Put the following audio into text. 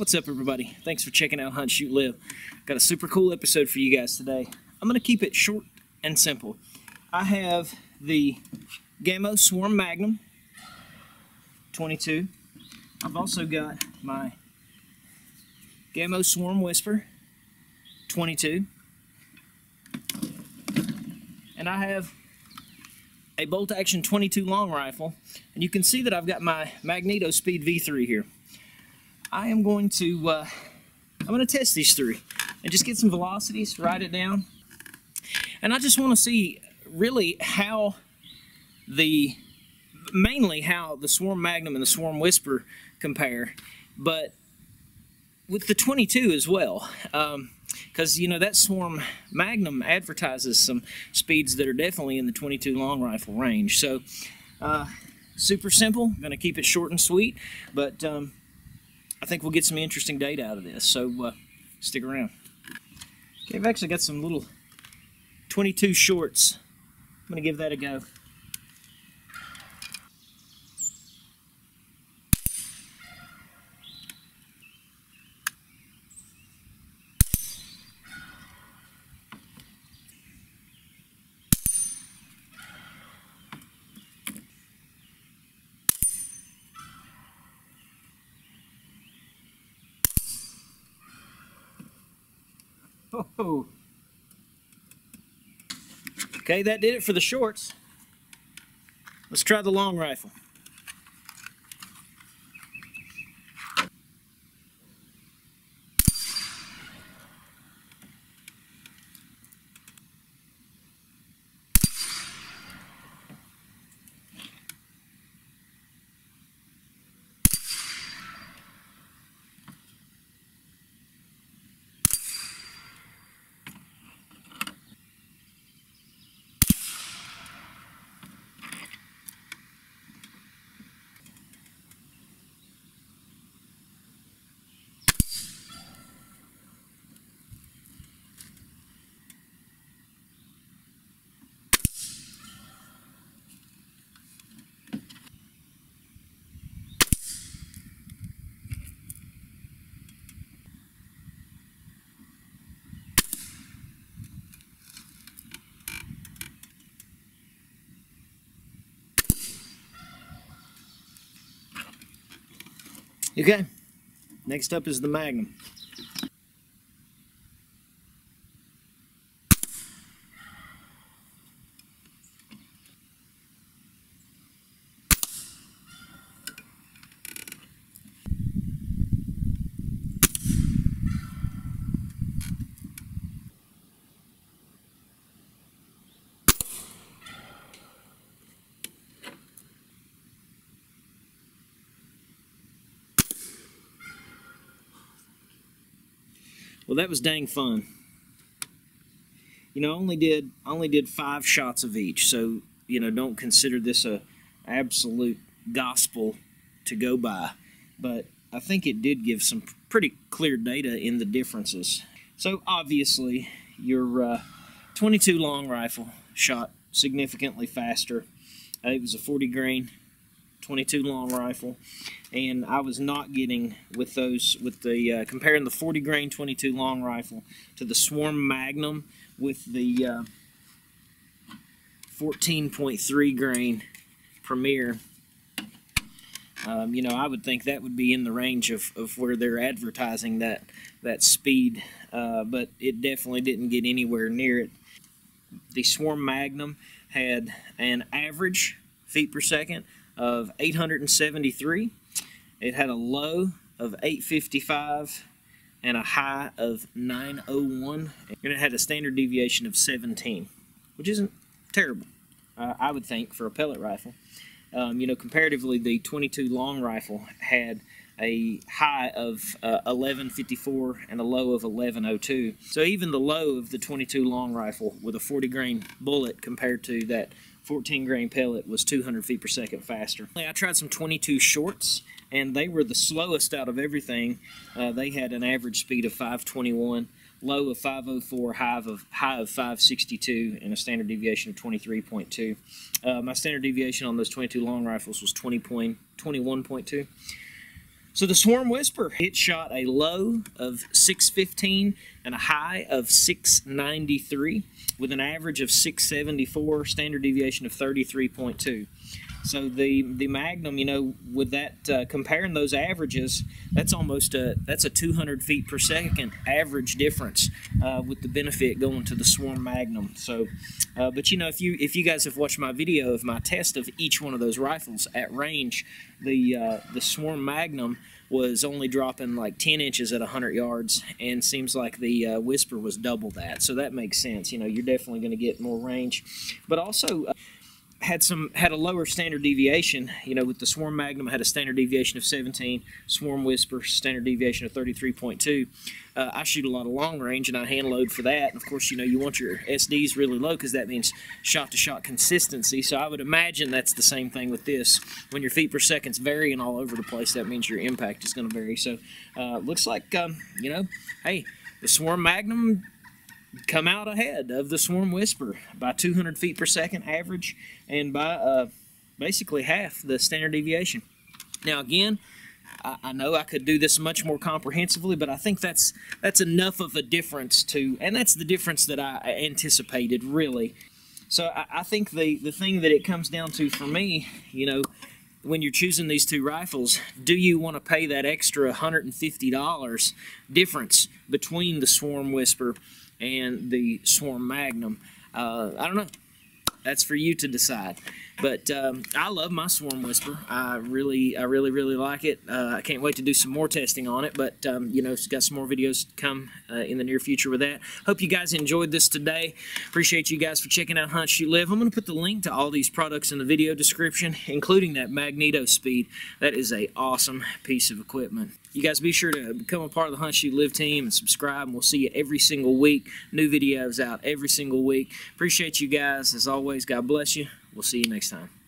What's up, everybody? Thanks for checking out Hunt, Shoot, Live. Got a super cool episode for you guys today. I'm going to keep it short and simple. I have the Gamo Swarm Magnum 22. I've also got my Gamo Swarm Whisper 22. And I have a bolt action 22 long rifle. And you can see that I've got my Magneto Speed V3 here. I am going to, uh, I'm going to test these three and just get some velocities, write it down. And I just want to see really how the, mainly how the Swarm Magnum and the Swarm Whisper compare, but with the 22 as well. because um, you know that Swarm Magnum advertises some speeds that are definitely in the 22 long rifle range. So uh, super simple. I'm going to keep it short and sweet, but um, I think we'll get some interesting data out of this. So uh, stick around. Okay, I've actually got some little 22 shorts. I'm going to give that a go. Okay, that did it for the shorts. Let's try the long rifle. Okay, next up is the Magnum. Well, that was dang fun. You know, I only did I only did five shots of each, so you know, don't consider this a absolute gospel to go by. But I think it did give some pretty clear data in the differences. So obviously, your uh, 22 long rifle shot significantly faster. Uh, it was a 40 grain 22 long rifle and I was not getting with those with the uh, comparing the 40 grain 22 long rifle to the Swarm Magnum with the uh, 14.3 grain Premier um, you know I would think that would be in the range of, of where they're advertising that that speed uh, but it definitely didn't get anywhere near it. The Swarm Magnum had an average feet per second of 873. It had a low of 855 and a high of 901. And it had a standard deviation of 17, which isn't terrible, uh, I would think, for a pellet rifle. Um, you know, comparatively, the 22 long rifle had a high of uh, 1154 and a low of 1102. So even the low of the 22 long rifle with a 40 grain bullet compared to that 14 grain pellet was 200 feet per second faster. I tried some 22 shorts and they were the slowest out of everything. Uh, they had an average speed of 521, low of 504, high of high of 562, and a standard deviation of 23.2. Uh, my standard deviation on those 22 long rifles was 20 point, 21.2. So the Swarm Whisper, it shot a low of 615 and a high of 693 with an average of 674, standard deviation of 33.2. So the the Magnum, you know, with that uh, comparing those averages, that's almost a that's a 200 feet per second average difference uh, with the benefit going to the Swarm Magnum. So, uh, but you know, if you if you guys have watched my video of my test of each one of those rifles at range, the uh, the Swarm Magnum was only dropping like 10 inches at 100 yards and seems like the uh, whisper was double that. So that makes sense. You know you're definitely going to get more range. But also uh, had some had a lower standard deviation. You know, with the Swarm Magnum, had a standard deviation of 17. Swarm Whisper standard deviation of 33.2. Uh, I shoot a lot of long range, and I hand load for that. And of course, you know, you want your SDs really low because that means shot to shot consistency. So I would imagine that's the same thing with this. When your feet per second's varying all over the place, that means your impact is going to vary. So uh, looks like um, you know, hey, the Swarm Magnum come out ahead of the Swarm Whisper by 200 feet per second average and by uh, basically half the standard deviation. Now again, I, I, know I could do this much more comprehensively, but I think that's that's enough of a difference to, and that's the difference that I anticipated really. So I, I think the the thing that it comes down to for me, you know, when you're choosing these two rifles, do you want to pay that extra $150 difference between the Swarm Whisper and the Swarm Magnum. Uh, I don't know. That's for you to decide. But um, I love my Swarm Whisper. I really, I really, really like it. Uh, I can't wait to do some more testing on it. But um, you know, got some more videos to come uh, in the near future with that. Hope you guys enjoyed this today. Appreciate you guys for checking out Hunt Shoot Live. I'm going to put the link to all these products in the video description, including that Magneto Speed. That is a awesome piece of equipment. You guys be sure to become a part of the Hunt Shoot Live team and subscribe. And we'll see you every single week. New videos out every single week. Appreciate you guys. As always, God bless you. We'll see you next time.